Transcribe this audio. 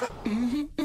Mm-hmm.